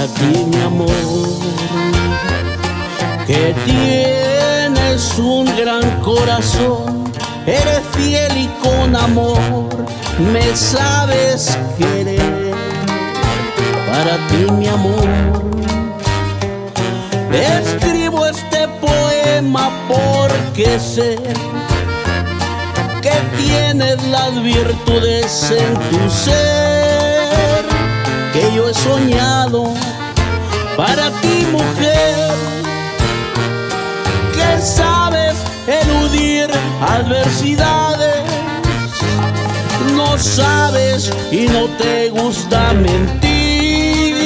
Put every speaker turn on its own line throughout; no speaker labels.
a ti mi amor, que tienes un gran corazón, eres fiel y con amor me sabes querer. Para ti mi amor, escribo este poema porque sé que tienes las virtudes en tu ser que yo he soñado para ti mujer que sabes eludir adversidades. No sabes y no te gusta mentir.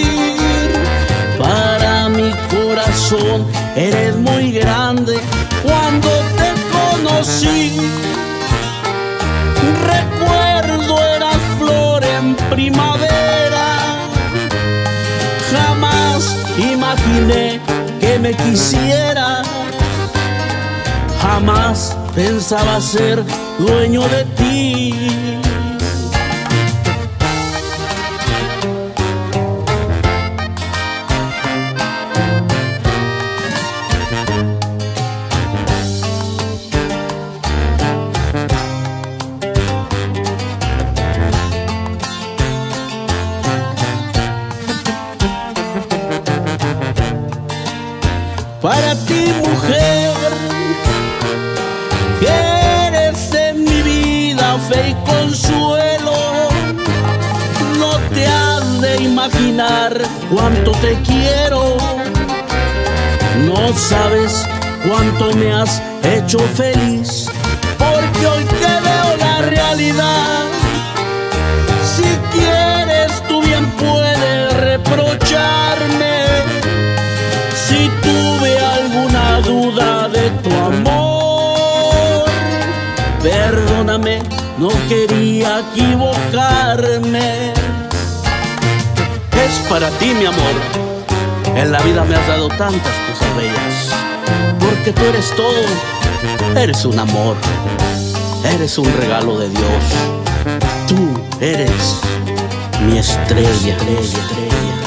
Para mi corazón eres muy grande. Cuando te conocí imaginé que me quisiera jamás pensaba ser dueño de ti. Para ti mujer, eres en mi vida fe y consuelo, no te has de imaginar cuánto te quiero, no sabes cuánto me has hecho feliz, porque hoy que veo la realidad, tu amor. Perdóname, no quería equivocarme. Es para ti, mi amor. En la vida me has dado tantas cosas bellas. Porque tú eres todo. Eres un amor. Eres un regalo de Dios. Tú eres mi estrella, estrella, estrella.